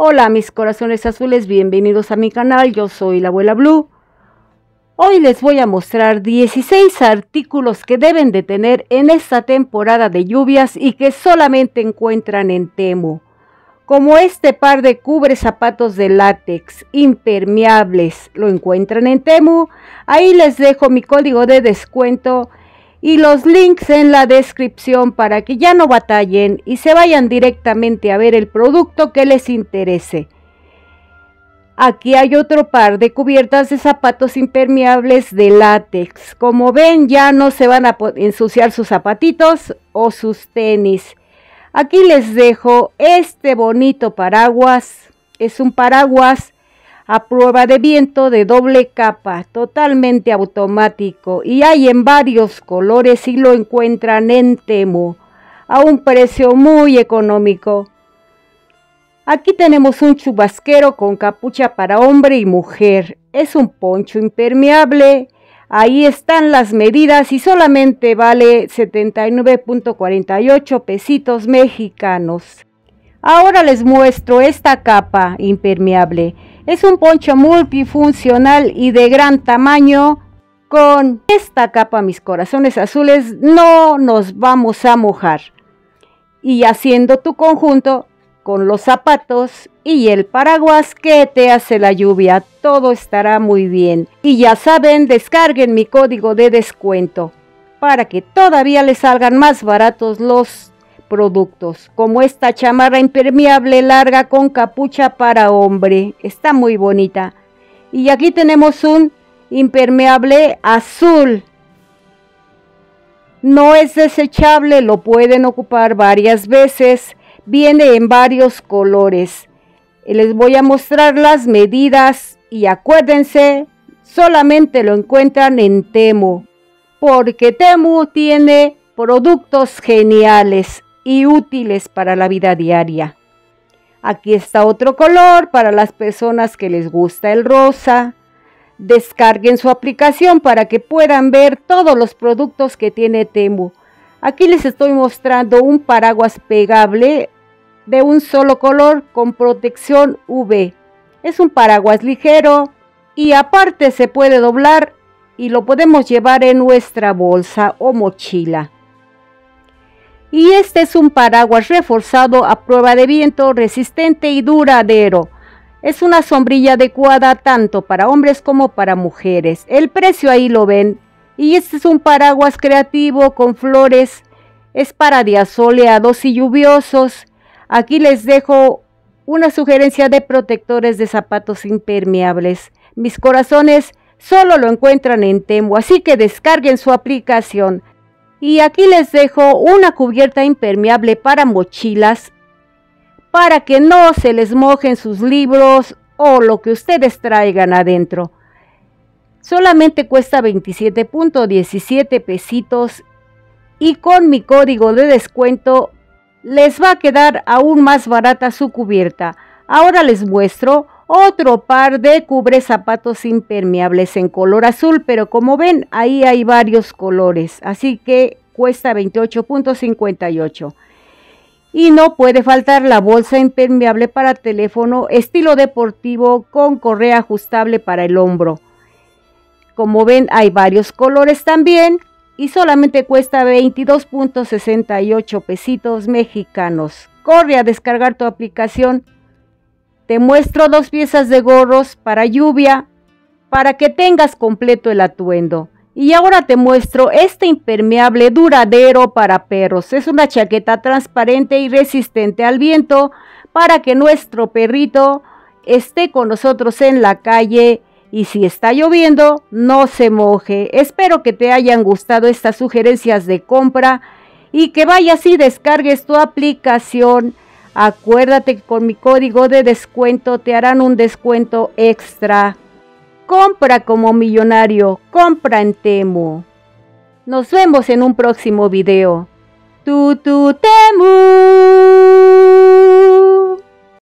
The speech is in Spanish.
Hola mis corazones azules, bienvenidos a mi canal, yo soy la abuela Blue. Hoy les voy a mostrar 16 artículos que deben de tener en esta temporada de lluvias y que solamente encuentran en Temu. Como este par de cubre zapatos de látex impermeables lo encuentran en Temu, ahí les dejo mi código de descuento y los links en la descripción para que ya no batallen y se vayan directamente a ver el producto que les interese. Aquí hay otro par de cubiertas de zapatos impermeables de látex. Como ven ya no se van a ensuciar sus zapatitos o sus tenis. Aquí les dejo este bonito paraguas. Es un paraguas a prueba de viento de doble capa, totalmente automático y hay en varios colores y lo encuentran en Temu a un precio muy económico. Aquí tenemos un chubasquero con capucha para hombre y mujer. Es un poncho impermeable. Ahí están las medidas y solamente vale 79.48 pesitos mexicanos. Ahora les muestro esta capa impermeable. Es un poncho multifuncional y de gran tamaño. Con esta capa, mis corazones azules, no nos vamos a mojar. Y haciendo tu conjunto con los zapatos y el paraguas que te hace la lluvia, todo estará muy bien. Y ya saben, descarguen mi código de descuento para que todavía les salgan más baratos los productos, como esta chamarra impermeable larga con capucha para hombre. Está muy bonita. Y aquí tenemos un impermeable azul. No es desechable, lo pueden ocupar varias veces. Viene en varios colores. Les voy a mostrar las medidas y acuérdense, solamente lo encuentran en Temu, porque Temu tiene productos geniales y útiles para la vida diaria. Aquí está otro color para las personas que les gusta el rosa. Descarguen su aplicación para que puedan ver todos los productos que tiene Temu. Aquí les estoy mostrando un paraguas pegable de un solo color con protección UV. Es un paraguas ligero y aparte se puede doblar y lo podemos llevar en nuestra bolsa o mochila. Y este es un paraguas reforzado a prueba de viento, resistente y duradero. Es una sombrilla adecuada tanto para hombres como para mujeres. El precio ahí lo ven. Y este es un paraguas creativo con flores. Es para días soleados y lluviosos. Aquí les dejo una sugerencia de protectores de zapatos impermeables. Mis corazones solo lo encuentran en Temu, así que descarguen su aplicación. Y aquí les dejo una cubierta impermeable para mochilas para que no se les mojen sus libros o lo que ustedes traigan adentro. Solamente cuesta 27.17 pesitos y con mi código de descuento les va a quedar aún más barata su cubierta. Ahora les muestro otro par de cubre zapatos impermeables en color azul, pero como ven ahí hay varios colores, así que cuesta 28.58. Y no puede faltar la bolsa impermeable para teléfono estilo deportivo con correa ajustable para el hombro. Como ven hay varios colores también y solamente cuesta 22.68 pesitos mexicanos. Corre a descargar tu aplicación te muestro dos piezas de gorros para lluvia para que tengas completo el atuendo. Y ahora te muestro este impermeable duradero para perros. Es una chaqueta transparente y resistente al viento para que nuestro perrito esté con nosotros en la calle y si está lloviendo no se moje. Espero que te hayan gustado estas sugerencias de compra y que vayas y descargues tu aplicación Acuérdate que con mi código de descuento te harán un descuento extra. Compra como millonario, compra en Temu. Nos vemos en un próximo video. Tu, tu, Temu.